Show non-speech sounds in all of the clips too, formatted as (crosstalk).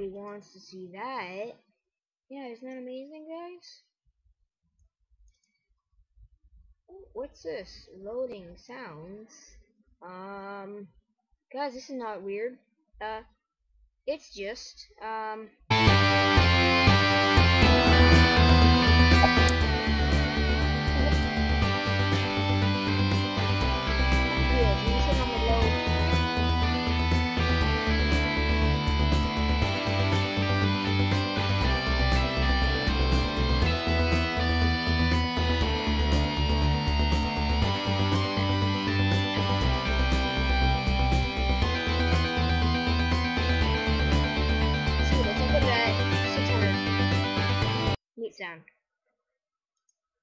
Wants to see that. Yeah, isn't that amazing, guys? What's this? Loading sounds. Um, guys, this is not weird. Uh, it's just, um,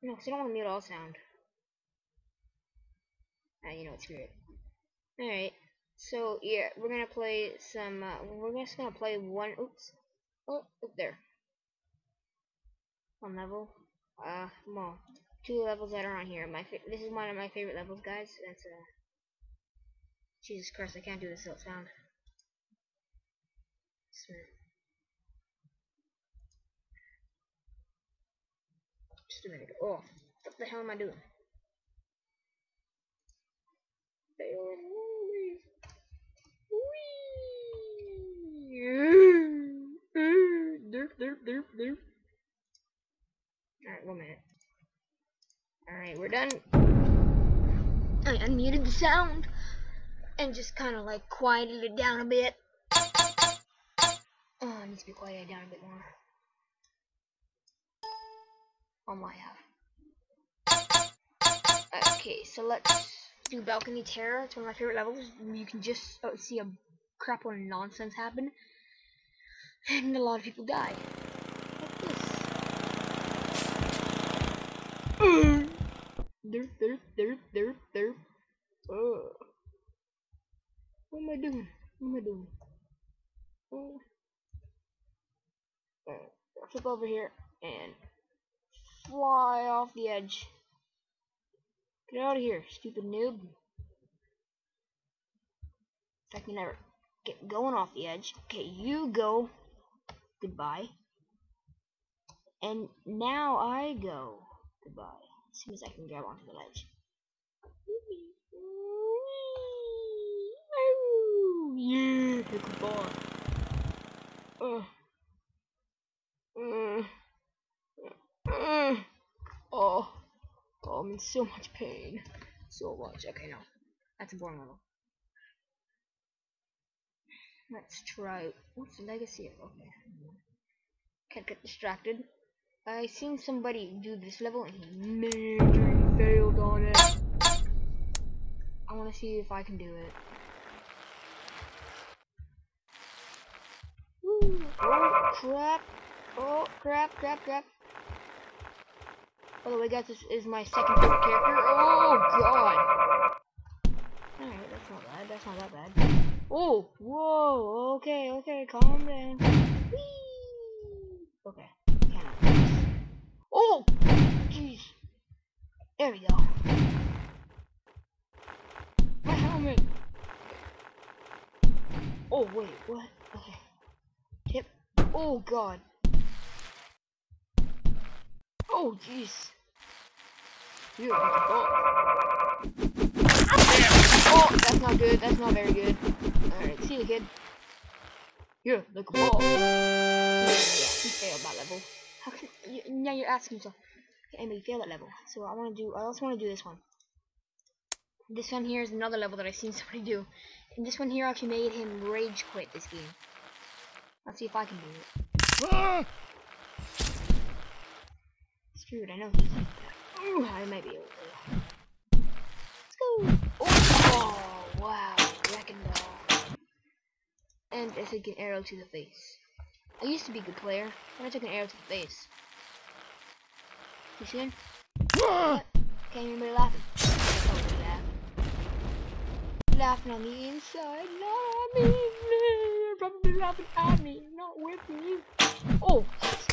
No, because I don't want to mute all sound. Ah, you know what, weird. Alright, so yeah, we're gonna play some, uh, we're just gonna play one, oops, oh, there. One level, uh, well, two levels that are on here. My this is one of my favorite levels, guys. That's, uh, Jesus Christ, I can't do this without sound. Swear. Just a minute. Oh, what the hell am I doing? They are moving. Whee! Derp, derp, derp, derp. Alright, one minute. Alright, we're done. I unmuted the sound and just kind of like quieted it down a bit. Oh, it needs to be quieted down a bit more. Oh my have. Okay, so let's do Balcony Terror. It's one of my favorite levels. You can just uh, see a crap load of nonsense happen. And a lot of people die. Like this. Derp, derp, derp, derp, derp. Ugh. What am I doing? What am I doing? Oh. Flip over here and fly off the edge. Get out of here, stupid noob. I can never get going off the edge. Okay, you go. Goodbye. And now I go. Goodbye. As soon as I can grab onto the ledge. Yeah, bar. Ugh. Mm. Mm. Oh. Oh, I'm so much pain. So much. Okay, no. That's a boring level. Let's try. What's the legacy? Okay. Can't get distracted. I seen somebody do this level and he majorly failed on it. I want to see if I can do it. Woo. Oh crap! Oh crap! Crap! Crap! By the way, guys, this is my second favorite character. Oh god! Alright, that's not bad. That's not that bad. Oh! Whoa! Okay, okay, calm down. Whee! Okay. Oh! Jeez. There we go. My helmet! Oh, wait, what? Okay. Tip. Oh, God. Oh, jeez. You oh. oh, that's not good. That's not very good. Alright, see you, kid. Yeah, a ball. Yeah, he failed that level. How can you, now you're asking yourself, okay, Emily, failed that level. So I want to do. I also want to do this one. This one here is another level that I've seen (laughs) somebody do, and this one here actually made him rage quit this game. Let's see if I can do it. Ah! Screw it, I know he can. I might be able to. Let's go. Oh, wow, wrecking ball. And I took an arrow to the face. I used to be a good player, but I took an arrow to the face. You see? What? Ah! Okay, anybody laughing? Laugh. Laughing on the inside, not on me. You're probably laughing at me, not with me. Oh, oh,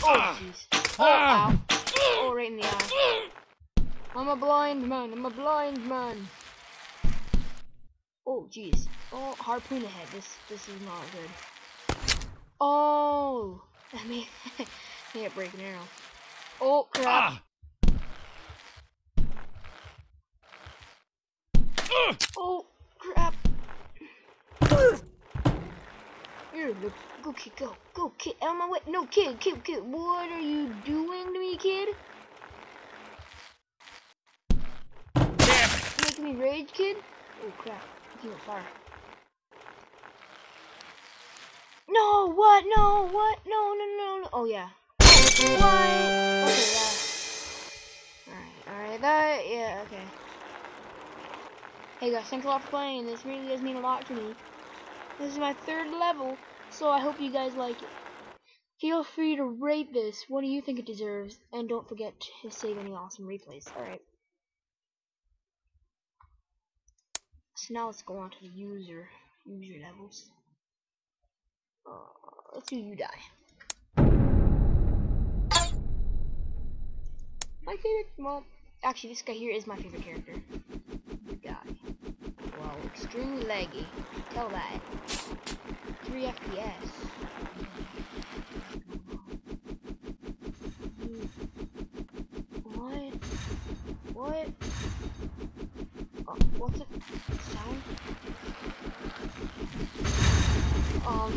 ah! jeez. Oh, ow. Ah! Oh, right in the eye. I'm a blind man. I'm a blind man. Oh, jeez. Oh, harpoon ahead. This this is not good. Oh, (laughs) I mean, (laughs) can't break an arrow. Oh crap! Ah! Oh crap! Here, look, go kid, go, go kid, out of my way! No, kid, kid, kid, what are you doing to me, kid? Me rage, kid? Oh crap! He on fire. No! What? No! What? No! No! No! no. Oh yeah. What? Okay, yeah. Alright, alright, that, yeah, okay. Hey guys, thanks a lot for playing. This really does mean a lot to me. This is my third level, so I hope you guys like it. Feel free to rate this. What do you think it deserves? And don't forget to save any awesome replays. Alright. So now let's go on to the user user levels. Uh, let's do you die. My favorite, well, actually this guy here is my favorite character. You die. Wow, extremely laggy. Tell that. 3 FPS. What? What? Oh, what's it? Sound? Um.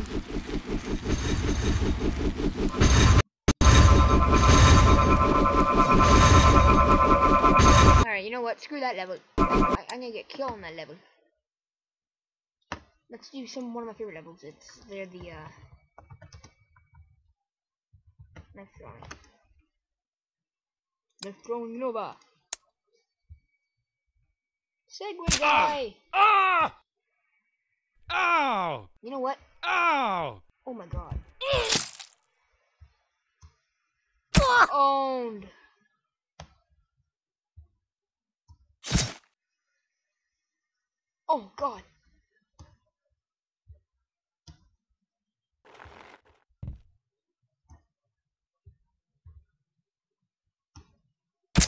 Alright, you know what? Screw that level. I, I'm gonna get killed on that level. Let's do some one of my favorite levels. It's they're the uh knife throwing. Knife throwing Nova. Segway guy. Ah! Ow! You know what? Ow! Oh my god. (gasps) Owned. Oh god.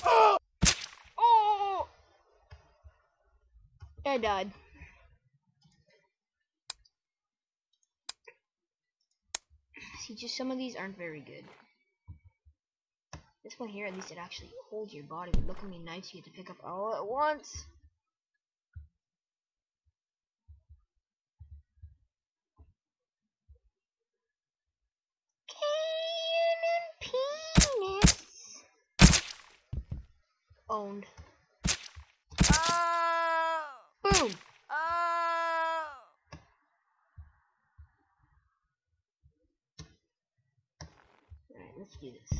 Oh! I died. See, just some of these aren't very good. This one here, at least it actually holds your body, but look at me nice you get to pick up all at once. Owned. Oh! Boom. Oh! Alright, let's do this.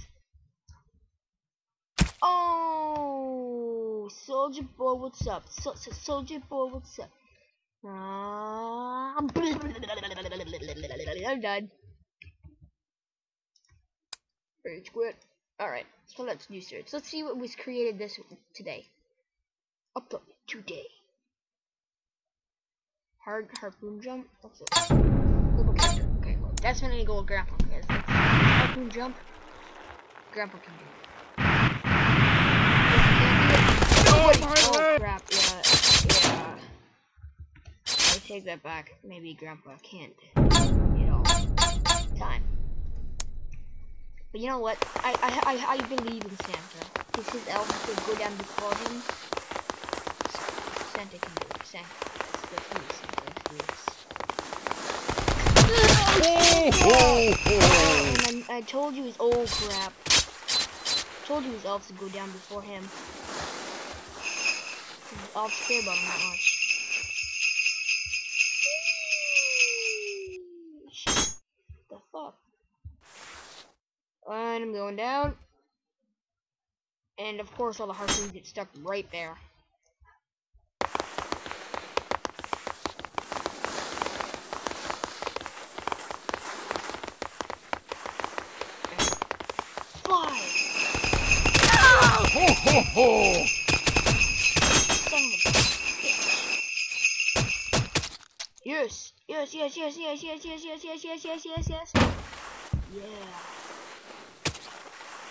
Oh, Soldier Boy, what's up? So, so, Soldier Boy, what's up? Uh, (laughs) I'm done. Rage quit. Alright, so let's do search. Let's see what was created this today. Upload today. Hard harpoon jump. What's it? Character. Okay, well, definitely go with grandpa because harpoon jump. Grandpa can do. Oh, Oh, leg! crap, yeah, yeah. I take that back. Maybe Grandpa can't But you know what? I I I, I believe in Santa. Because his elves will go down before him. Santa can do it. Santa. And I, I told you his oh crap. I Told you his elves would go down before him. Elves care about him that much. And I'm going down. And of course all the harpoons get stuck right there. Fly! Ho, ho, ho. Bitch. Yes, yes, yes, yes, yes, yes, yes, yes, yes, yes, yes, yes, yes. Yeah.